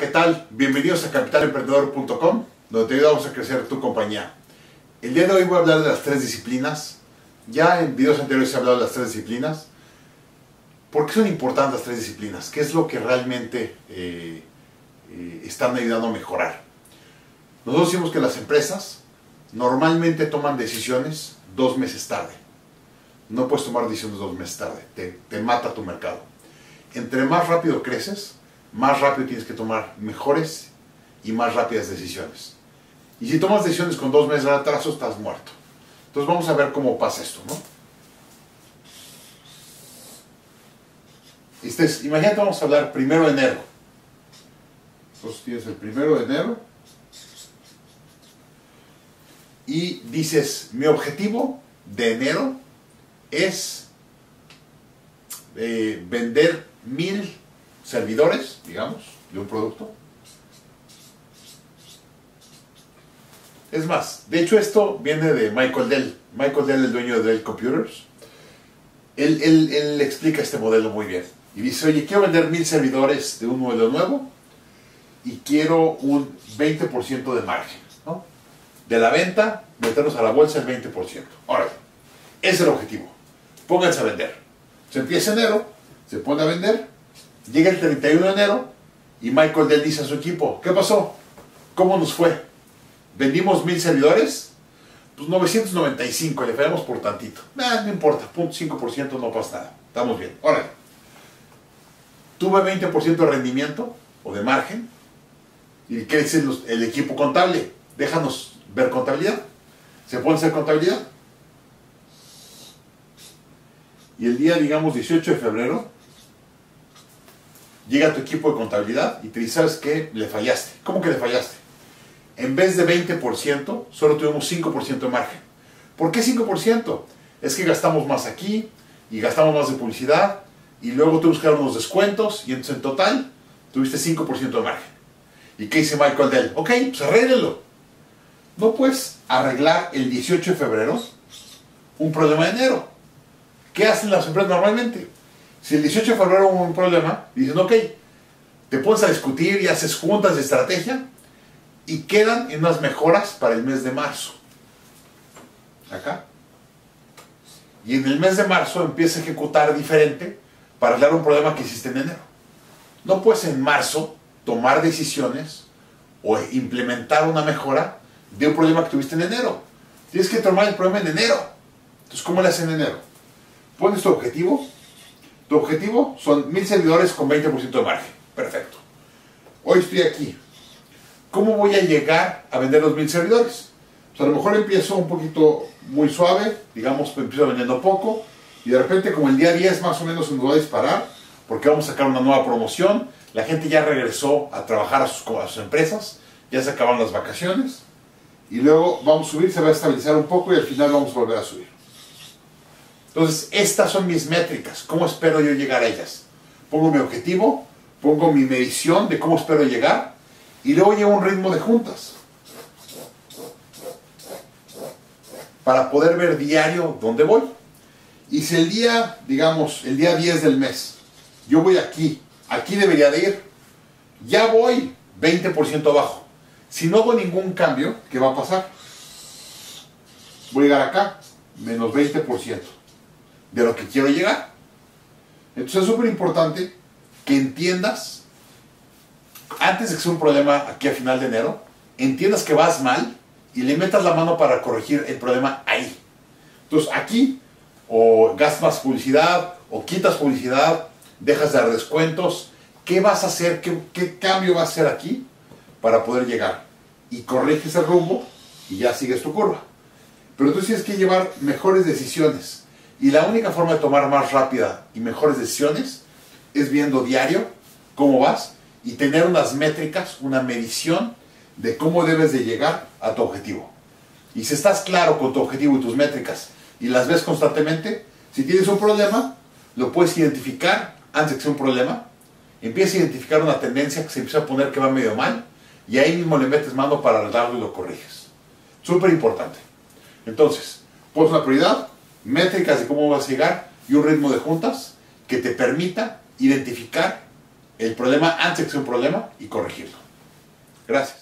¿qué tal? Bienvenidos a capitalemprendedor.com, donde te ayudamos a crecer tu compañía. El día de hoy voy a hablar de las tres disciplinas. Ya en videos anteriores he hablado de las tres disciplinas. ¿Por qué son importantes las tres disciplinas? ¿Qué es lo que realmente eh, eh, están ayudando a mejorar? Nosotros decimos que las empresas normalmente toman decisiones dos meses tarde. No puedes tomar decisiones dos meses tarde, te, te mata tu mercado. Entre más rápido creces, más rápido tienes que tomar mejores y más rápidas decisiones. Y si tomas decisiones con dos meses de atraso, estás muerto. Entonces vamos a ver cómo pasa esto, ¿no? Este es, imagínate, vamos a hablar primero de enero. Entonces tienes el primero de enero. Y dices, mi objetivo de enero es eh, vender mil servidores, digamos, de un producto. Es más, de hecho esto viene de Michael Dell. Michael Dell, el dueño de Dell Computers. Él, él, él explica este modelo muy bien. Y dice, oye, quiero vender mil servidores de un modelo nuevo y quiero un 20% de margen. ¿no? De la venta, meternos a la bolsa el 20%. Ahora, ese es el objetivo. Pónganse a vender. Se empieza enero, se pone a vender, llega el 31 de enero y Michael Dell dice a su equipo, ¿qué pasó? ¿Cómo nos fue? ¿Vendimos mil servidores? Pues 995, le fallamos por tantito. no importa, 0.5% no pasa nada. Estamos bien. Órale. Tuve 20% de rendimiento o de margen. ¿Y qué dice el equipo contable? Déjanos ver contabilidad. ¿Se puede hacer contabilidad? Y el día, digamos, 18 de febrero, llega tu equipo de contabilidad y te dice, ¿sabes? Le fallaste. ¿Cómo que le fallaste? En vez de 20%, solo tuvimos 5% de margen. ¿Por qué 5%? Es que gastamos más aquí y gastamos más de publicidad y luego tuvimos que dar unos descuentos y entonces en total tuviste 5% de margen. ¿Y qué dice Michael Dell? Ok, pues arréglelo. No puedes arreglar el 18 de febrero un problema de enero. ¿Qué hacen las empresas normalmente? Si el 18 de febrero hubo un problema, dicen, ok, te pones a discutir y haces juntas de estrategia y quedan en unas mejoras para el mes de marzo. Acá. Y en el mes de marzo empieza a ejecutar diferente para arreglar un problema que hiciste en enero. No puedes en marzo tomar decisiones o implementar una mejora de un problema que tuviste en enero. Tienes que tomar el problema en enero. Entonces, ¿cómo le hacen en enero? pones tu objetivo. Tu objetivo son mil servidores con 20% de margen. Perfecto. Hoy estoy aquí. ¿Cómo voy a llegar a vender los mil servidores? Pues a lo mejor empiezo un poquito muy suave, digamos, empiezo vendiendo poco, y de repente como el día 10 más o menos me voy a disparar, porque vamos a sacar una nueva promoción, la gente ya regresó a trabajar a sus, a sus empresas, ya se acaban las vacaciones, y luego vamos a subir, se va a estabilizar un poco y al final vamos a volver a subir. Entonces, estas son mis métricas. ¿Cómo espero yo llegar a ellas? Pongo mi objetivo, pongo mi medición de cómo espero llegar y luego llevo un ritmo de juntas. Para poder ver diario dónde voy. Y si el día, digamos, el día 10 del mes, yo voy aquí, aquí debería de ir, ya voy 20% abajo. Si no hago ningún cambio, ¿qué va a pasar? Voy a llegar acá, menos 20% de lo que quiero llegar. Entonces es súper importante que entiendas, antes de que sea un problema aquí a final de enero, entiendas que vas mal y le metas la mano para corregir el problema ahí. Entonces aquí, o gastas publicidad, o quitas publicidad, dejas de dar descuentos. ¿Qué vas a hacer? ¿Qué, qué cambio vas a hacer aquí para poder llegar? Y corriges el rumbo y ya sigues tu curva. Pero tú tienes que llevar mejores decisiones y la única forma de tomar más rápida y mejores decisiones es viendo diario cómo vas y tener unas métricas, una medición de cómo debes de llegar a tu objetivo. Y si estás claro con tu objetivo y tus métricas y las ves constantemente, si tienes un problema, lo puedes identificar antes que sea un problema. Empieza a identificar una tendencia que se empieza a poner que va medio mal y ahí mismo le metes mano para arreglarlo y lo corriges. Súper importante. Entonces, pones una prioridad, métricas de cómo vas a llegar y un ritmo de juntas que te permita identificar el problema antes que sea un problema y corregirlo. Gracias.